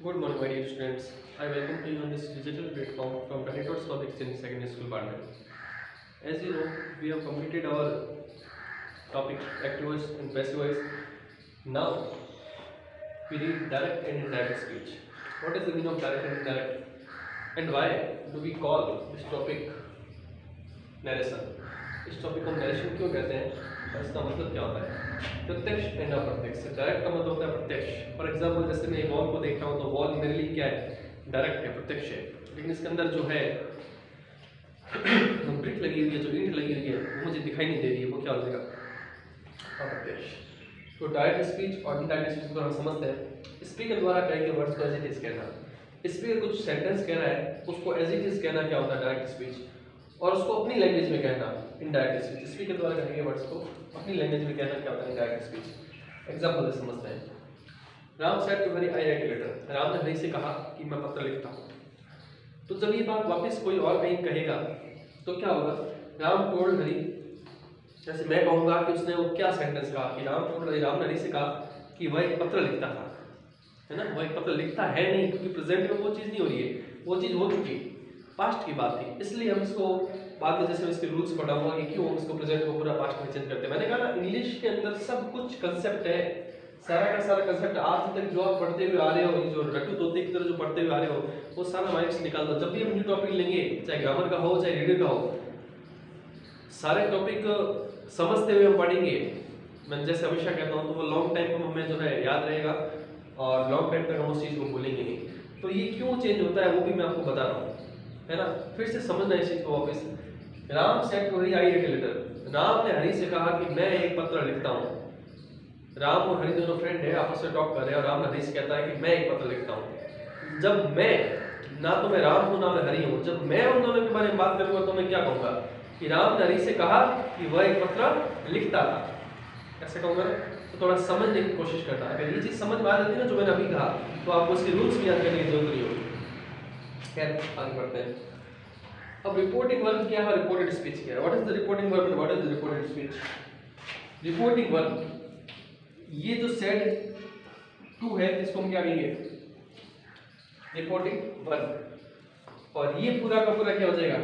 Good morning, my dear students. I welcome to you on this digital platform from Connectors Public Exchange Secondary School, Barnet. As you know, we have completed our topic voice and passive voice. Now, we read direct and indirect speech. What is the meaning of direct and indirect? And why do we call this topic narration? इस topic को narration क्यों कहते हैं? और इसका मतलब क्या होता है? प्रत्यक्ष एंड अप्रत्यक्ष। डायरेक्ट का मतलब होता है प्रत्यक्ष। फॉर एग्ज़ाम्पल जैसे मैं वॉल को देख रहा हूँ तो वॉल मेरे लिए क्या है? डायरेक्ट है, प्रत्यक्ष है। लेकिन इसके अंदर जो है ब्रिक लगी हुई है, जो ईंट लगी हुई है, वो मुझे दिखाई नहीं दे रही है। वो क्या हो जाएगा? अप्रत्यक्ष। तो डायरेक्ट स्पीच और इनडायरेक्ट स्पीच को हम समझते हैं। स्पीकर द्वारा कहे गए वर्ड्स को एज इट इज़ कहना। स्पीकर कुछ सेंटेंस कह रहा है, उसको एज इट इज़ कहना क्या होता है? डायरेक्ट स्पीच और उसको अपनी लैंग्वेज में कहना इनडायरेक्ट स्पीच स्पीकर द्वारा कहेंगे वर्ड्स को, अपनी लैंग्वेज में कहना क्या होता है इनडायरेक्ट स्पीच एग्जांपल से समझते हैं. Ram said to Hari I write letter Ram ने हरी से कहा कि मैं पत्र लिखता हूँ। तो जब ये बात वापस कोई और कहीं कहेगा तो क्या होगा? राम टोल्ड हरी, जैसे मैं कहूँगा कि उसने वो क्या सेंटेंस कहा? कि राम टोल्ड हरी, राम ने हरी से कहा कि वह एक पत्र लिखता था। है ना? वह एक पत्र लिखता है नहीं, क्योंकि प्रेजेंट में वो चीज़ नहीं हो रही है। वो चीज़ हो चुकी पास्ट की बात थी। इसलिए हम इसको बाद में जैसे इसके रूल्स पढ़ाऊँगा कि क्यों हम इसको प्रेजेंट को पूरा पास्ट में चेंज करते हैं? मैंने कहा ना इंग्लिश के अंदर सब कुछ कंसेप्ट है। सारा का सारा कंसेप्ट आज तक जो आप पढ़ते हुए आ रहे हो, जो रटू तोते की तरह जो पढ़ते हुए आ रहे हो, वो सारा माइंड से निकाल दो जब भी हम न्यू टॉपिक लेंगे, चाहे ग्रामर का हो, चाहे रीडर का हो, सारे टॉपिक समझते हुए हम पढ़ेंगे। मैं जैसे हमेशा कहता हूँ तो वो लॉन्ग टाइम को हमें जो है याद रहेगा, और लॉन्ग टाइम तक हम उस चीज़ को भूलेंगे नहीं। तो ये क्यों चेंज होता है, वो भी मैं आपको बता रहा हूँ। है ना? फिर से समझना इस चीज़ को वापस। Ram said to Hari I write letter Ram ने हरी से कहा कि मैं एक पत्र लिखता हूँ। राम और हरी दोनों फ्रेंड है, आपस में टॉक कर रहे हैं और राम हरी से कहता है कि मैं एक पत्र लिखता हूँ। जब मैं, ना तो मैं राम हूँ, ना मैं हरी हूँ। जब मैं उन दोनों के बारे में बात करूँगा तो मैं क्या कहूँगा? कि राम ने हरी से कहा कि वह एक पत्र लिखता था। कैसे कहूँगा तो थोड़ा समझने की कोशिश करना अगर ये चीज़ समझ में आ जाती है ना, जो मैंने अभी कहा तो आपको उसके रूल्स भी याद करने की ज़रूरत नहीं होगी। खैर आगे बढ़ते हैं। अब रिपोर्टिंग वर्ब क्या है? रिपोर्टेड स्पीच क्या है? What is the reporting verb what is the reported speech reporting verb ये जो सेड टू है, इसको हम क्या कहेंगे? रिपोर्टिंग वर्ब और ये पूरा का पूरा क्या हो जाएगा?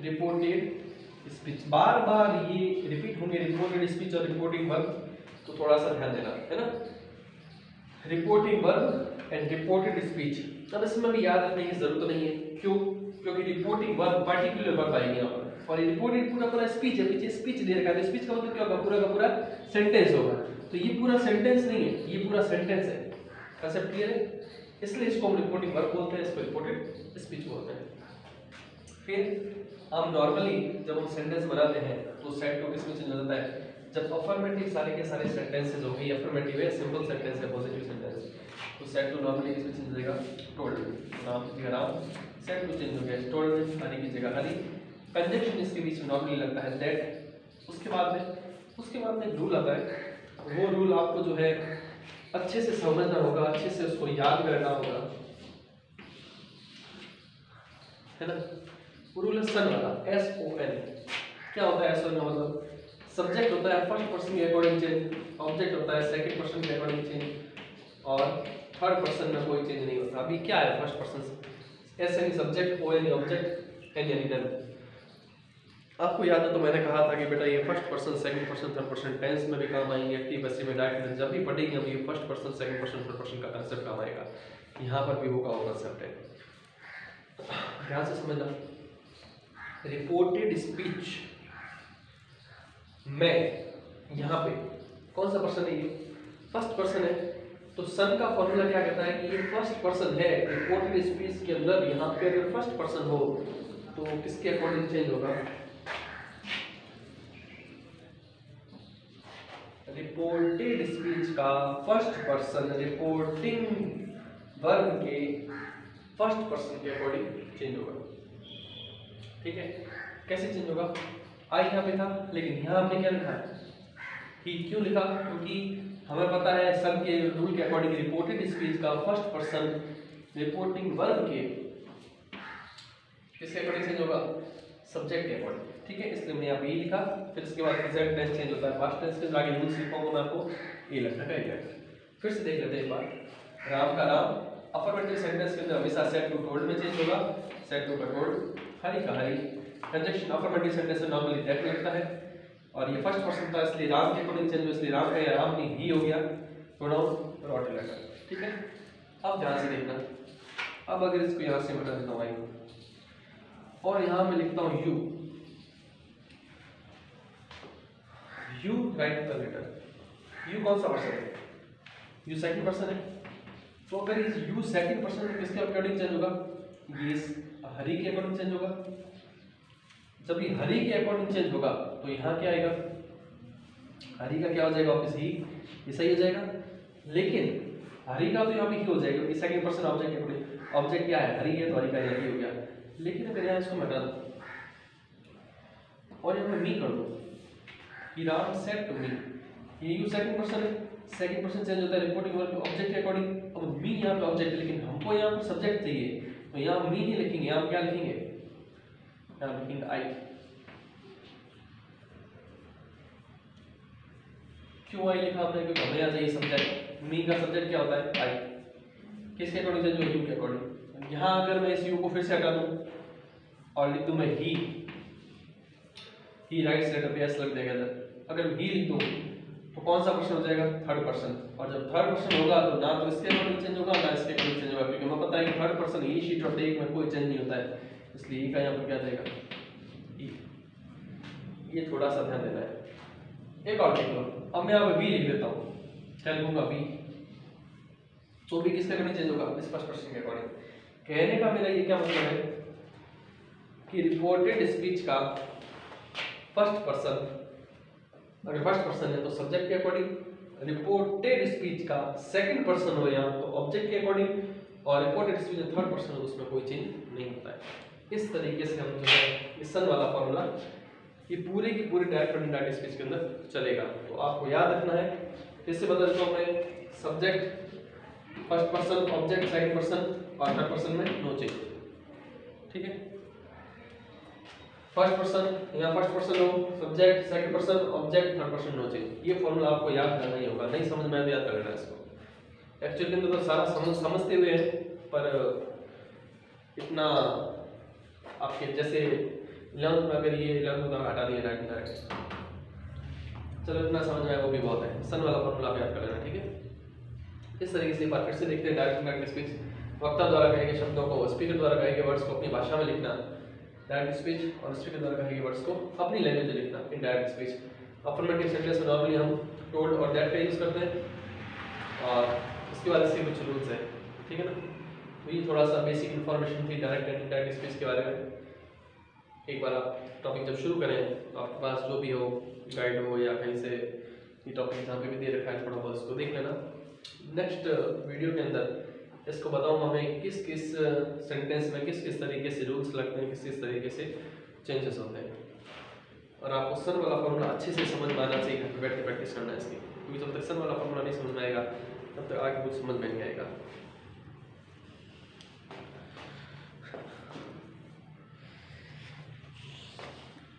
रिपोर्टेड स्पीच बार बार ये रिपीट होंगे रिपोर्टेड स्पीच और रिपोर्टिंग वर्ब तो थोड़ा सा ध्यान देना, है ना? Reporting verb and reported speech अब इसमें भी याद रखने की ज़रूरत नहीं है। क्यों? क्योंकि रिपोर्टिंग वर्ब पर्टिकुलर वर्ब आएँगे यहाँ पर। और रिपोर्टेड पूरा पूरा स्पीच है, पीछे स्पीच दे रखा है। स्पीच का मतलब क्या होगा? पूरा का पूरा सेंटेंस होगा। तो ये पूरा सेंटेंस नहीं है, ये पूरा सेंटेंस है। कंसेप्ट क्लियर है? इसलिए इसको हम रिपोर्टिंग वर्ब बोलते हैं, इसको रिपोर्टेड स्पीच बोलते हैं। फिर, हम नॉर्मली जब हम सेंटेंस बनाते हैं तो सेट टू किसमें चेंज हो जाता है? जब अफर्मेटिव सारे के सारे सेंटेंसेस हो गई अफर्मेटिव है सिंपल सेंटेंस है पॉजिटिव सेंटेंस तो सेट टू नॉर्मली किसमें चेंज हो जाएगा टोल्ड नाम की जगह नाम. सेट टू चेंज हो गया टोल्ड हरी की जगह. हरी कंजक्शन इसके बीच में नॉर्मली लगता है दैट उसके बाद में, उसके बाद में रूल आता है. वो रूल आपको जो है, अच्छे से समझना होगा, अच्छे से उसको याद करना होगा. है ना? रूल है सन वाला एस ओ एन क्या होता है एस ओ एन मतलब? सब्जेक्ट होता है फ़र्स्ट पर्सन के अकॉर्डिंग चेंज ऑब्जेक्ट होता है सेकंड पर्सन के अकॉर्डिंग चेंज और थर्ड पर्सन में कोई चेंज नहीं होता। अभी क्या है फ़र्स्ट पर्सन एस यानी सब्जेक्ट ओ यानी ऑब्जेक्ट एन यानी नन आपको याद है तो मैंने कहा था कि बेटा ये first person second person third person tense में भी काम आएँगे एक्टिव पैसिव में डायरेक्ट में जब भी पढ़ेंगे हम ये first person second person third person का कंसेप्ट काम आएगा। यहाँ पर भी होगा वो कंसेप्ट है। ध्यान से समझना। रिपोर्टेड स्पीच मैं यहाँ पे। कौन सा पर्सन है ये? फ़र्स्ट पर्सन है। तो सन का फॉर्मूला क्या कहता है कि ये फ़र्स्ट पर्सन है रिपोर्टेड स्पीच के अंदर यहाँ पे अगर फ़र्स्ट पर्सन हो तो किसके अकॉर्डिंग चेंज होगा? रिपोर्टेड स्पीच का फ़र्स्ट पर्सन रिपोर्टिंग वर्ब के फ़र्स्ट पर्सन के अकॉर्डिंग चेंज होगा। ठीक है? कैसे चेंज होगा? आई यहाँ पे था, लेकिन यहाँ हमने क्या लिखा? है ही क्यों लिखा? क्योंकि हमें पता है सब के रूल के अकॉर्डिंग रिपोर्टेड स्पीच का फ़र्स्ट पर्सन रिपोर्टिंग वर्ब के किसके अकॉर्डिंग चेंज होगा? सब्जेक्ट के अकॉर्डिंग ठीक है, इसलिए मैंने यहाँ पे लिखा, फिर इसके बाद प्रेजेंट टेंस चेंज होता है पास्ट टेंस के आगे रूल्स लिखा मैं आपको ये लगता है फिर से देख लेते हैं एक बार। राम का नाम अफर्मेटिव सेंटेंस के अंदर हमेशा सेट टू टोल्ड में चेंज होगा। सेट टू का टोल्ड हरी का हरी। कंजक्शन अफर्मेटिव सेंटेंस में नॉर्मली दैट लगता है। और ये फ़र्स्ट पर्सन था, इसलिए राम के अकॉर्डिंग चेंज हुआ इसलिए राम का राम नहीं, ही हो गया। प्रोनाउन रॉट लेटर ठीक है? अब ध्यान से देखना। अब अगर इसको यहाँ से बता देता हूँ और यहाँ मैं लिखता हूँ you you write the letter you कौन सा पर्सन है? यू सेकंड पर्सन है। तो अगर इस यू सेकंड पर्सन किसके अकॉर्डिंग चेंज होगा? ये हरी के अकॉर्डिंग चेंज होगा। जब ये हरी के अकॉर्डिंग चेंज होगा तो यहाँ क्या आएगा? हरी का क्या हो जाएगा वापस ही? ये सही हो जाएगा। लेकिन हरी का तो यहाँ पे ही हो जाएगा क्योंकि सेकंड पर्सन ऑब्जेक्ट के ऑब्जेक्ट क्या है? हरी है तो हरी का यहाँ हो गया। लेकिन अगर यहाँ इसको हटा दो, और यहाँ मैं कर दूँ कि राम सेट टू मी ये यू सेकंड पर्सन है। सेकंड पर्सन चेंज होता है रिपोर्टिंग वर्ब ऑब्जेक्ट के अकॉर्डिंग अब मी यहाँ पे ऑब्जेक्ट है, लेकिन हमको यहाँ पे सब्जेक्ट चाहिए। तो यहाँ मी नहीं लिखेंगे, यहाँ क्या लिखेंगे? यहाँ लिखेंगे आई क्यों आई लिखा आपने क्योंकि हमें यहाँ चाहिए सब्जेक्ट मी का सब्जेक्ट क्या होता है? आई किसके अकॉर्डिंग चेंज हुआ यू के अकॉर्डिंग यहाँ अगर मैं इस यू को फिर से हटा दूँ, और लिख दूँ मैं ही ही राइट्स लेटर पे एस लग जाएगा इधर। अगर ही लिख दूँ तो कौन सा पर्सन हो जाएगा? थर्ड पर्सन और जब थर्ड पर्सन होगा तो ना तो इसके अकॉर्डिंग चेंज होगा, ना इसके अकॉर्डिंग चेंज होगा। क्योंकि हमें पता है कि थर्ड पर्सन ही शीट और टेक में कोई चेंज नहीं होता है। इसलिए ई का यहाँ पर क्या जाएगा ई ये थोड़ा सा ध्यान देना है। एक और लो। अब मैं पे बी लिख देता हूँ। क्या लिखूँगा बी तो भी किसके अकॉर्डिंग चेंज होगा? इस फ़र्स्ट पर्सन के अकॉर्डिंग कहने का मेरा ये क्या मतलब है? कि रिपोर्टेड स्पीच का फ़र्स्ट पर्सन अगर फ़र्स्ट पर्सन है तो सब्जेक्ट के अकॉर्डिंग रिपोर्टेड स्पीच का सेकंड पर्सन हो या तो ऑब्जेक्ट के अकॉर्डिंग और रिपोर्टेड स्पीच थर्ड पर्सन हो, उसमें कोई चेंज नहीं होता है। इस तरीके से हम जो है इस सन वाला फॉर्मूला ये पूरे की पूरी डायरेक्ट और इनडायरेक्ट स्पीच के अंदर चलेगा। तो आपको याद रखना है। इससे बता देता हूँ subject first person object second person और थर्ड पर्सन में नो चेंज ठीक है? फ़र्स्ट पर्सन या फ़र्स्ट पर्सन हो subject second person object third person no change ये फॉर्मूला आपको याद करना ही होगा। नहीं समझ में तो याद कर लेना इसको। एक्चुअली तो सारा समझ, समझते हुए पर, इतना आपके जैसे इलेवंथ में अगर ये इलेवंथ में हटा दिए डायरेक्ट डायरेक्ट चलो, इतना समझ में आया, वो भी बहुत है। सन वाला फॉर्मूला आप याद कर लेना, ठीक है? इस तरीके से बार से देखते हैं डायरेक्ट डायरेक्ट स्पीच वक्ता द्वारा कहे गए शब्दों को स्पीकर द्वारा कहे गए वर्ड्स को अपनी भाषा में लिखना। डायरेक्ट स्पीच और स्पीकर द्वारा कहे गए वर्ड्स को अपनी लैंग्वेज में लिखना in direct speech affirmative sentence में नॉर्मली हम टोल्ड और दैट का यूज़ करते हैं। और उसके बाद इसके कुछ रूल्स हैं, ठीक है ना? तो ये थोड़ा सा बेसिक इन्फॉर्मेशन थी डायरेक्ट एंड इनडायरेक्ट स्पीच के बारे में। एक बार आप टॉपिक जब शुरू करें तो आपके पास जो भी हो गाइड हो या कहीं से ये टॉपिक जहाँ पे भी दे रखा है, थोड़ा बहुत उसको देख लेना। नेक्स्ट वीडियो के अंदर इसको बताऊँ हमें किस किस सेंटेंस में किस किस तरीके से रूल्स लगते हैं, किस किस तरीके से चेंजेस होते हैं। और आपको सन वाला फॉर्मूला अच्छे से समझ में आना चाहिए, घर पर बैठ के प्रैक्टिस करना है इसकी। क्योंकि जब तक सन वाला फॉर्मूला नहीं समझ में आएगा, तब तक आगे कुछ समझ में नहीं आएगा।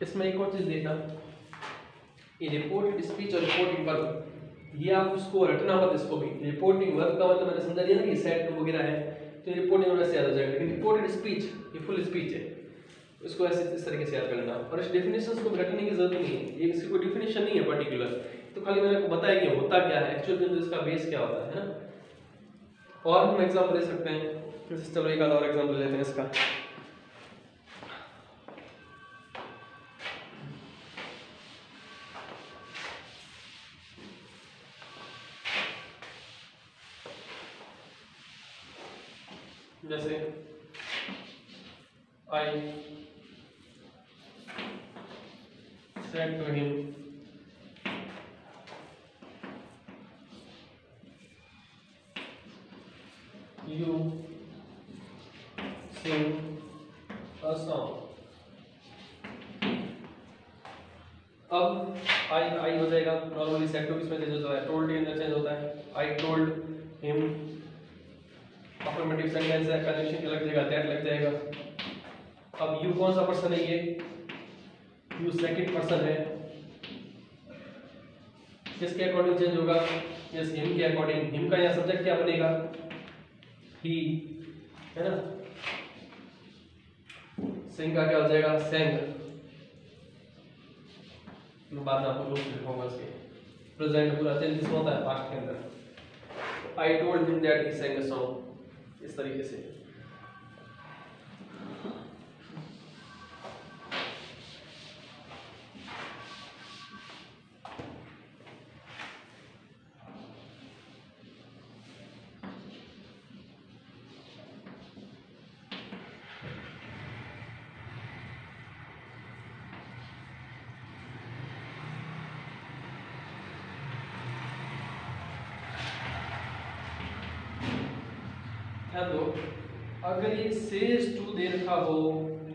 इसमें एक और चीज़ देखना ये रिपोर्टेड स्पीच और रिपोर्टिंग वर्ब ये आप उसको रटना मत इसको भी। रिपोर्टिंग वर्ब का मतलब मैंने समझा दिया ना कि सेट वगैरह है। तो रिपोर्टिंग वर्ब से याद हो जाएगा। लेकिन रिपोर्टेड स्पीच ये फुल स्पीच है। इसको ऐसे इस तरीके से याद कर लेना। और इस डेफिनेशन को रटने की ज़रूरत नहीं है। ये किसी को डेफिनेशन नहीं है पर्टिकुलर तो खाली मैंने आपको बताया कि होता क्या है। एक्चुअल में इसका बेस क्या होता है ना? और हम एग्ज़ाम्पल दे सकते हैं। चलो एक और एग्ज़ाम्पल लेते हैं इसका। जैसे I said to him, You sing a song. अब आई आई हो जाएगा. नॉर्मली सेट टू किसमें चेंज होता है? टोल्ड के अंदर चेंज होता है. I told him affirmative sentence है कंजंक्शन लग जाएगा दैट लग जाएगा। अब यू कौन सा पर्सन है ये? यू सेकंड पर्सन है। किसके अकॉर्डिंग चेंज होगा? यस हिम के अकॉर्डिंग हिम का यहाँ सब्जेक्ट क्या बनेगा? ही है ना? सिंह का क्या हो जाएगा? सेंग बाद में आपको रूप लिखूँगा इसके। प्रेजेंट पूरा चेंज होता है? पास्ट के अंदर। I told him that he sang song इस तरीके से। ध्यान दो अगर ये सेज टू दे रखा हो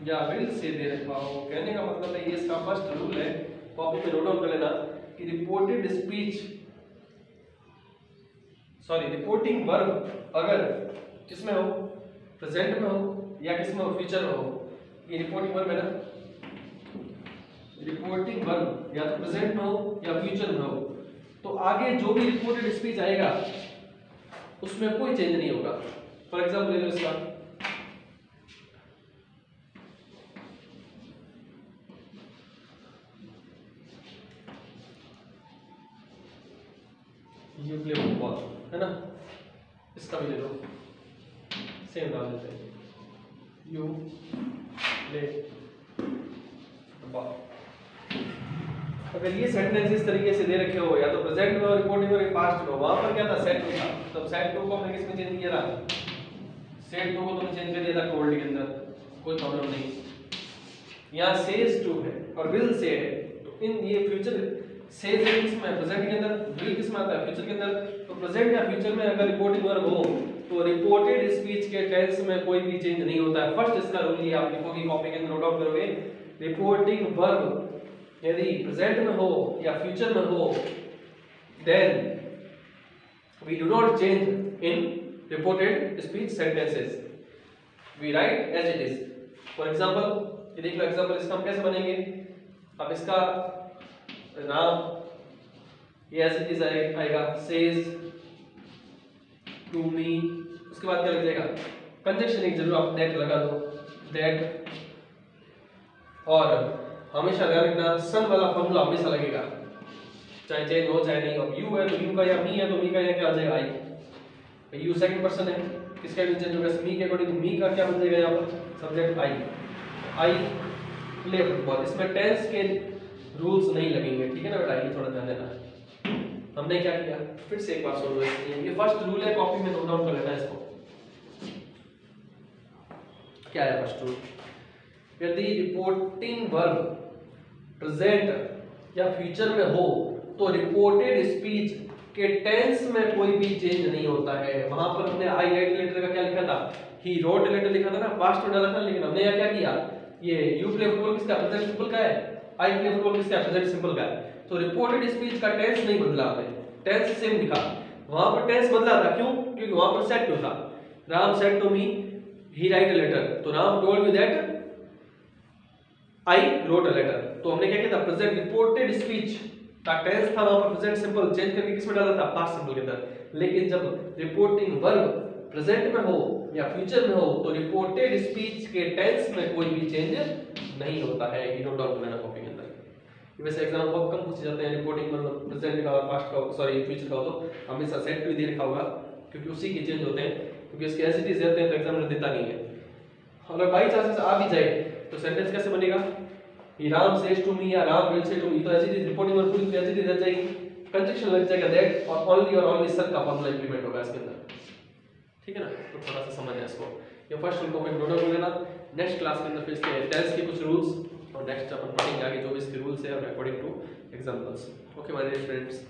या विल से दे रखा हो, कहने का मतलब है ये इसका फ़र्स्ट रूल है कॉपी में नोट डाउन कर लेना कि reported speech sorry reporting verb अगर किसमें हो प्रेजेंट में हो या किसमें हो फ्यूचर में हो, ये रिपोर्टिंग वर्ब है ना? रिपोर्टिंग वर्ब या तो प्रेजेंट में हो या फ्यूचर में हो। तो आगे जो भी रिपोर्टेड स्पीच आएगा, उसमें कोई चेंज नहीं होगा। फॉर एग्ज़ाम्पल ले लो। इसका अगर ये सेंटेंस इस तरीके से दे रखे हो, या तो प्रेजेंट में रिपोर्टिंग में पास्ट में वहाँ पर क्या था? सेट था। तब सेट टू को हमने किसमें चेंज किया था? सेट टू को तुमने चेंज कर दिया था कोल्ड के अंदर। कोई प्रॉब्लम नहीं। यहाँ सेज टू है और विल से है। तो इन ये फ्यूचर सेज है प्रेजेंट के अंदर विल किसमें आता है? फ्यूचर के अंदर। तो प्रेजेंट या फ्यूचर में अगर रिपोर्टिंग वर्ब हो तो रिपोर्टेड स्पीच के टेंस में कोई भी चेंज नहीं होता है। फ़र्स्ट इसका रूल ये आप लिखोगे कॉपी के अंदर नोट आउट करोगे। रिपोर्टिंग वर्ब यदि प्रेजेंट में हो या फ्यूचर में हो then we do not change in reported speech sentences. We write as it is. For example, ये देख लो एग्जांपल इसका हम कैसे बनेंगे? अब इसका नाम ये एज इट इज़ आएगा. सेज टू मी उसके बाद क्या लग जाएगा कंजक्शन एक ज़रूर आप दैट लगा दो. और हमेशा ध्यान रखना सन वाला फॉर्मूला हमेशा लगेगा. चाहे चेंज हो, चाहे नहीं हो. यू है तो यू का या मी है तो मी का या क्या आ जाएगा? आई यू सेकंड पर्सन है। किसका भी चेंज होगा मी के अकॉर्डिंग मी का क्या बन जाएगा यहाँ पर? Subject I I play football इसमें टेंस के रूल्स नहीं लगेंगे, ठीक है ना? बेटा ये थोड़ा ध्यान देना। हमने क्या किया? फिर से एक बार लो ये फ़र्स्ट रूल है कॉपी में नोट डाउन कर लेना इसको। क्या है फ़र्स्ट रूल यदि रिपोर्टिंग वर्ब प्रेजेंट या फ्यूचर में हो तो रिपोर्टेड स्पीच के टेंस में कोई भी चेंज नहीं होता है। वहाँ पर हमने आई राइट लेटर का क्या लिखा था? ही रोट लेटर लिखा था ना? पास्ट में डाला था, लेकिन हमने यहाँ क्या किया? ये यू प्ले फुटबॉल किसका? प्रेजेंट सिंपल का है? आई प्ले फुटबॉल किसका? प्रेजेंट सिंपल का है। तो रिपोर्टेड स्पीच का टेंस नहीं बदला हमने। टेंस सेम लिखा वहाँ पर टेंस बदला था। क्यों? क्योंकि वहाँ पर सेट टू था। Ram said to me he write a letter तो Ram told me that I wrote a letter तो हमने क्या किया था? प्रेजेंट रिपोर्टेड स्पीच टेंस था, वहाँ पर प्रेजेंट सिंपल चेंज करके किसमें डाला था? पास्ट सिंपल के अंदर। लेकिन जब रिपोर्टिंग वर्ब प्रेजेंट में हो या फ्यूचर में हो तो रिपोर्टेड स्पीच के टेंस में कोई भी चेंज नहीं होता है। ये नोट डाउन करना कॉपी के अंदर वैसे एग्ज़ाम बहुत कम पूछे जाते हैं रिपोर्टिंग मतलब प्रेजेंट का और पास्ट का सॉरी फ्यूचर का तो हमेशा सेट टू दे रखा होगा, क्योंकि उसी के चेंज होते हैं। क्योंकि इसके इज़ रहते हैं तो एग्जामिनर देता नहीं है। अगर बाई चांसेस आ भी जाए तो सेंटेंस कैसे बनेगा? ही राम सेज टू मी या Ram will say to me तो एज इट रिपोर्टिंग और पूरी एज रह जाएगी कंजक्शन लग जाएगा दैट और ओनली और ओनली सर का फॉर्मूला इंप्लीमेंट होगा इसके अंदर। ठीक है ना? तो थोड़ा सा समझ आया इसको। ये फ़र्स्ट रूल को मैं नोट कर लेना नेक्स्ट क्लास के अंदर फिर इसके टेंस के कुछ रूल्स और नेक्स्ट अपन पढ़ेंगे आगे जो भी इसके रूल्स है और according to examples okay my dear friends